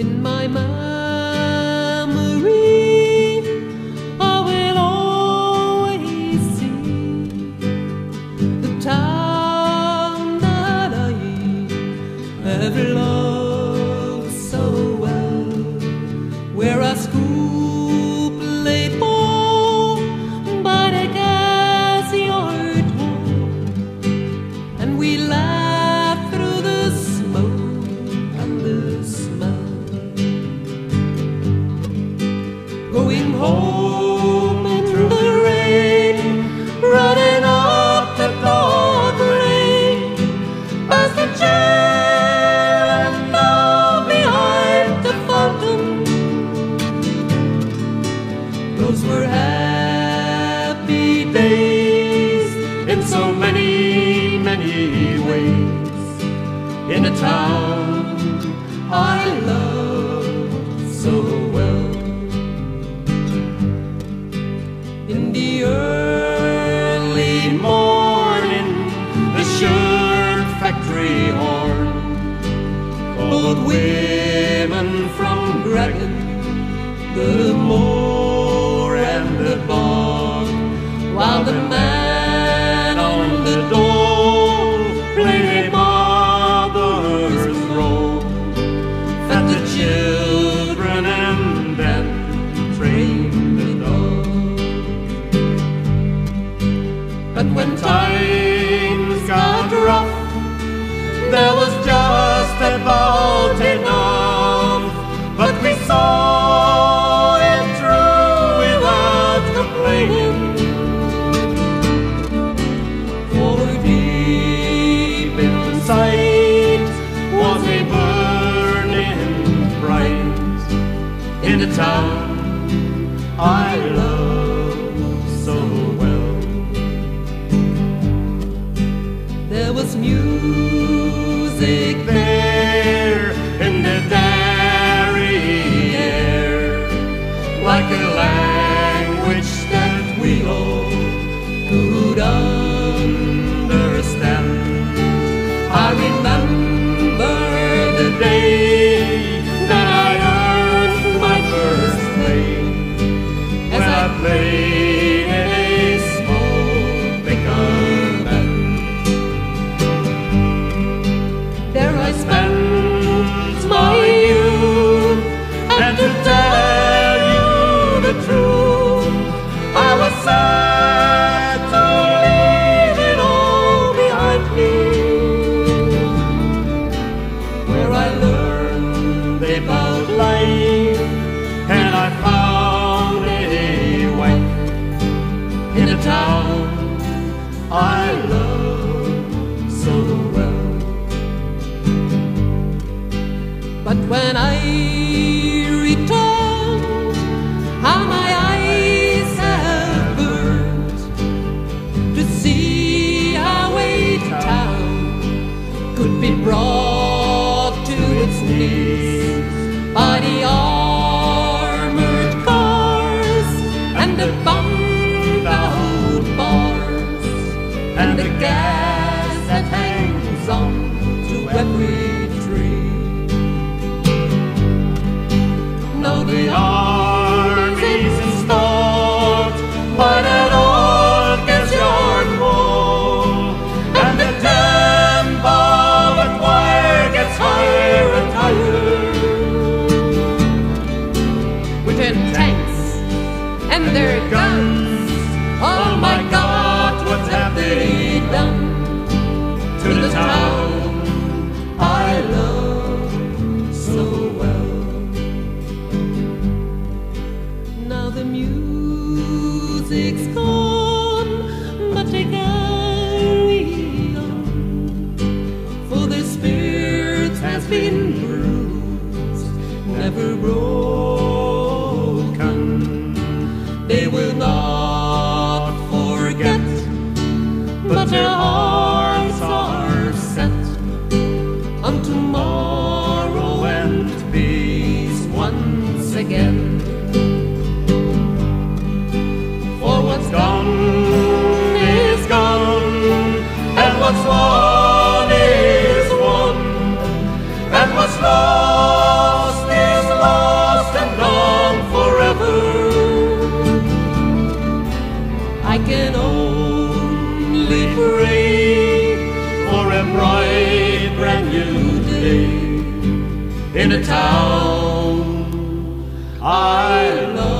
in my mind. many, many ways in a town I love so well. In the early morning, the shirt factory horn called women from Creggan the morning. town I love so well. There was music there. its knees. their guns. Oh my God, what have they done to the town I love so well? Now the music's gone, but they carry on, for their spirit has been bruised, never broken. I can only pray for a bright, brand new day in a town I love.